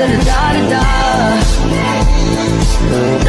da da da da